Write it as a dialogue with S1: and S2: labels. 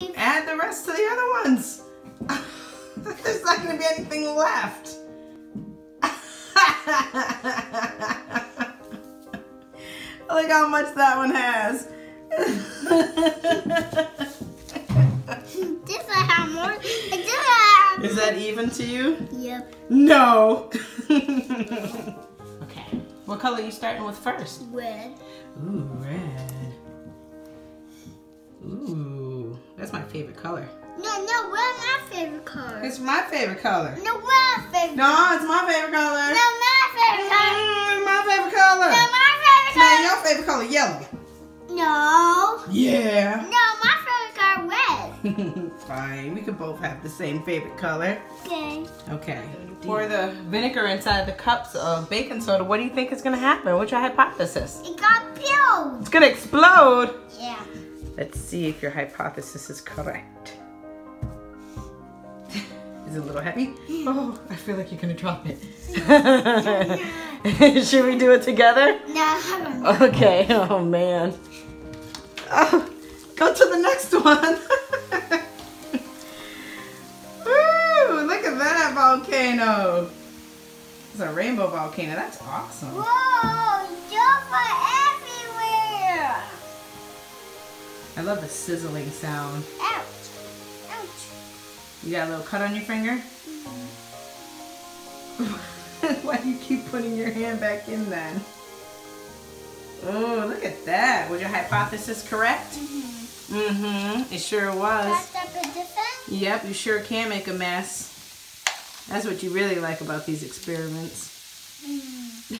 S1: Add the rest to the other ones. There's not going to be anything left. Look how much that one has.
S2: this I have more. I.
S1: Is that even to you?
S2: Yep.
S1: No. okay. What color are you starting with first?
S2: Red.
S1: Ooh, red. Ooh, favorite color.
S2: No, no, red my favorite color.
S1: It's my favorite color.
S2: No, red favorite.
S1: No, it's my favorite color.
S2: No, my favorite color.
S1: Mm, my favorite color.
S2: No, my favorite
S1: Man,
S2: color.
S1: your favorite color yellow.
S2: No.
S1: Yeah.
S2: No, my favorite color red.
S1: Fine, we could both have the same favorite color.
S2: Okay.
S1: Okay. Pour the vinegar inside the cups of baking soda. What do you think is going to happen? What's your hypothesis?
S2: It got peeled.
S1: It's going to explode.
S2: Yeah.
S1: Let's see if your hypothesis is correct. Is it a little heavy? Oh, I feel like you're gonna drop it. Should we do it together?
S2: No, I don't know.
S1: Okay, oh man. Oh, go to the next one. Woo, look at that volcano. It's a rainbow volcano. That's awesome.
S2: Whoa, jump
S1: I love the sizzling sound.
S2: Ouch. Ouch.
S1: You got a little cut on your finger? Mm-hmm. Why do you keep putting your hand back in then? Oh, look at that. Was your hypothesis correct? Mm-hmm. mm-hmm. It sure was.
S2: That's a bit different.
S1: Yep, you sure can make a mess. That's what you really like about these experiments. Mm.